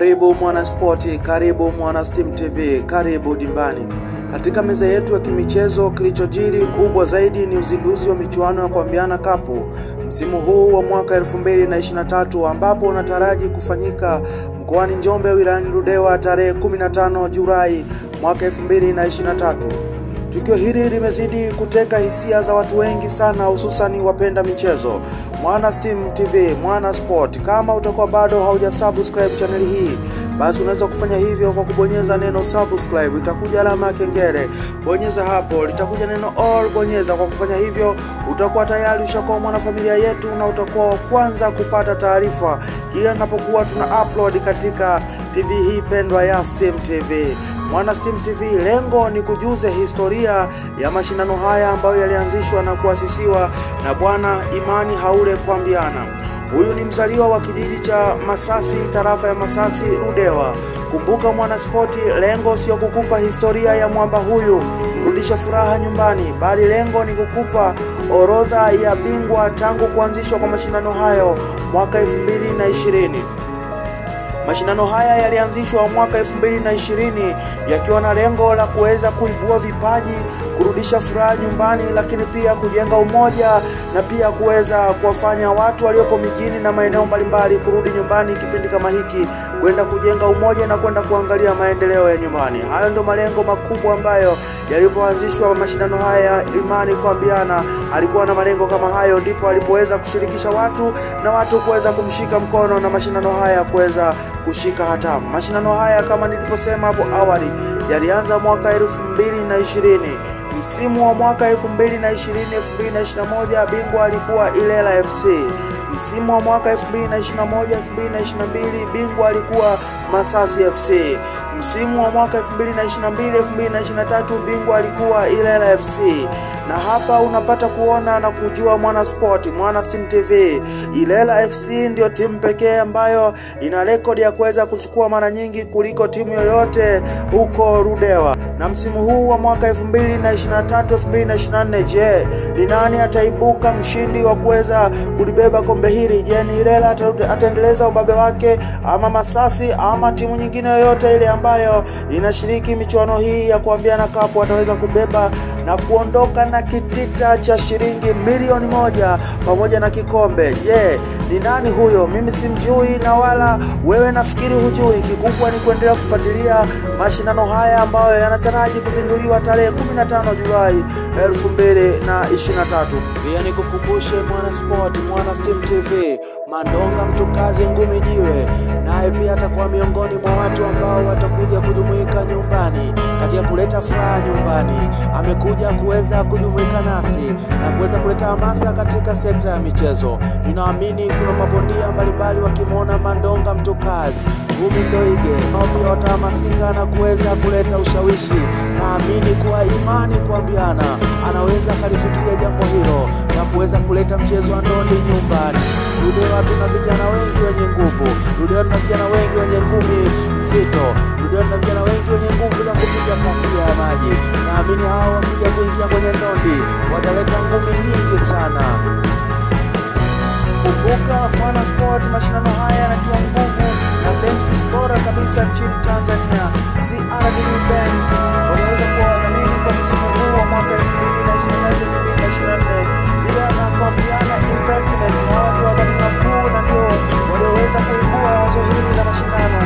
Karibu mwana spoti, karibu mwana Steam TV, karibu dimbani. Katika meza yetu ya kimichezo, kilichojiri kubwa zaidi ni uzinduzi wa michuano ya kuambiana kapu msimu huu wa mwaka 2023 ambapo unataraji kufanyika mkoani Njombe wilayani Ludewa tarehe 15 Julai mwaka 2023. Tukio hili limezidi kuteka hisia za watu wengi sana, hususani wapenda michezo. Mwana Steam TV, Mwana Sport, kama utakuwa bado hauja subscribe channel hii, basi unaweza kufanya hivyo kwa kubonyeza neno subscribe, itakuja alama ya kengele, bonyeza hapo, litakuja neno all, bonyeza. Kwa kufanya hivyo, utakuwa tayari ushakuwa mwanafamilia yetu na utakuwa wa kwanza kupata taarifa kila tunapokuwa tuna upload katika TV hii pendwa ya Steam TV. Mwana Steam TV, lengo ni kujuze historia ya mashindano haya ambayo yalianzishwa na kuasisiwa na Bwana Imani Haule Kwambiana. Huyu ni mzaliwa wa kijiji cha Masasi, tarafa ya Masasi, Rudewa. Kumbuka mwana spoti, lengo sio kukupa historia ya mwamba huyu mrudisha furaha nyumbani, bali lengo ni kukupa orodha ya bingwa tangu kuanzishwa kwa mashindano hayo mwaka 2020. Mashindano haya yalianzishwa mwaka 2020 yakiwa na lengo la kuweza kuibua vipaji, kurudisha furaha nyumbani, lakini pia kujenga umoja na pia kuweza kuwafanya watu waliopo mijini na maeneo mbalimbali kurudi nyumbani kipindi kama hiki, kwenda kujenga umoja na kwenda kuangalia maendeleo ya nyumbani. Hayo ndio malengo makubwa ambayo yalipoanzishwa mashindano haya. Imani Kwambiana alikuwa na malengo kama hayo, ndipo alipoweza kushirikisha watu na watu kuweza kumshika mkono na mashindano haya kuweza kushika hatamu. Mashindano haya kama niliposema hapo awali yalianza mwaka elfu mbili na ishirini. Msimu wa mwaka elfu mbili na ishirini elfu mbili na ishirini na moja bingwa alikuwa Ilela FC. Msimu wa mwaka elfu mbili na ishirini na moja elfu mbili na ishirini na mbili bingwa alikuwa Masasi FC. Msimu wa mwaka 2022 2023 bingwa alikuwa Ilela FC, na hapa unapata kuona na kujua mwana sport, mwana Sim TV. Ilela FC ndio timu pekee ambayo ina rekodi ya kuweza kuchukua mara nyingi kuliko timu yoyote huko Ludewa. Na msimu huu wa mwaka 2023 2024, je, ni nani ataibuka mshindi wa kuweza kulibeba kombe hili? Je, ni Ilela ataendeleza ubabe wake ama Masasi ama timu nyingine yoyote ile ambayo inashiriki michuano hii ya kuambiana kapu ataweza kubeba na kuondoka na kitita cha shilingi milioni moja pamoja na kikombe. Je, ni nani huyo? Mimi simjui na wala wewe nafikiri hujui. Kikubwa ni kuendelea kufuatilia mashindano haya ambayo yanataraji kuzinduliwa tarehe 15 Julai 2023. Pia nikukumbushe mwana sport, mwana Steam TV, Mandonga mtukazi ngumi jiwe, naye pia atakuwa miongoni mwa watu ambao watakuja kujumuika nyumbani katika kuleta furaha nyumbani. Amekuja kuweza kujumuika nasi na kuweza kuleta hamasa katika sekta ya michezo. Ninaamini kuna mabondia mbalimbali wakimwona Mandonga mtukazi ngumi Mdoige, nao pia watahamasika na kuweza kuleta ushawishi. Naamini kuwa Imani kuambiana, anaweza akalifikiria jambo hilo kuweza kuleta mchezo wa ndondi nyumbani. Ludewa tuna vijana wengi wenye nguvu. Ludewa tuna vijana wengi wenye ngumi nzito. Ludewa tuna vijana wengi wenye nguvu za kupiga pasi ya maji. Naamini hao wakija kuingia kwenye ndondi wataleta ngumi nyingi sana. Kumbuka Mwana Sport, mashindano haya yanatiwa nguvu na benki bora kabisa nchini Tanzania, CRDB Bank. Wameweza kuwa kwa msimu huu wa mwaka 2023-2024 pia na Kwambiana Investment. Hawa ndio wadhamini wakuu na ndio walioweza kuibua wazo hili la mashindano.